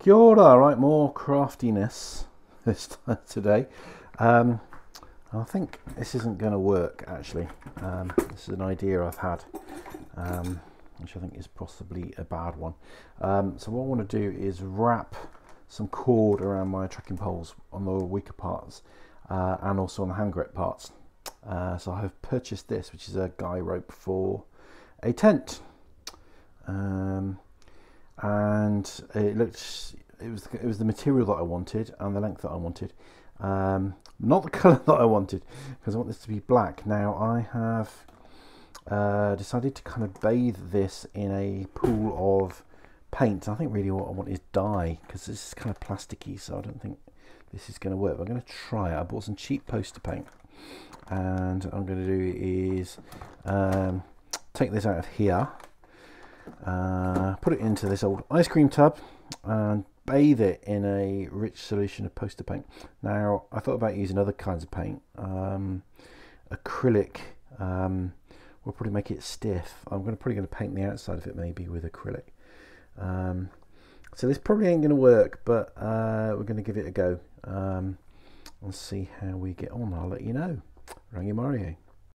Kia ora, right, more craftiness this time today. Um, I think this isn't going to work actually. Um, this is an idea I've had, um, which I think is possibly a bad one. Um, so what I want to do is wrap some cord around my trekking poles on the weaker parts uh, and also on the hand grip parts. Uh, so I have purchased this, which is a guy rope for a tent. Um, and it looked it was it was the material that I wanted and the length that I wanted. Um, not the colour that I wanted because I want this to be black. Now I have uh, decided to kind of bathe this in a pool of paint. I think really what I want is dye because this is kind of plasticky so I don't think this is going to work. But I'm going to try it. I bought some cheap poster paint and I'm going to do is um, take this out of here uh, put it into this old ice cream tub and bathe it in a rich solution of poster paint. Now, I thought about using other kinds of paint. Um, acrylic um, will probably make it stiff. I'm gonna, probably going to paint the outside of it maybe with acrylic. Um, so this probably ain't going to work, but uh, we're going to give it a go. Um, and see how we get on. I'll let you know. Rangimārie.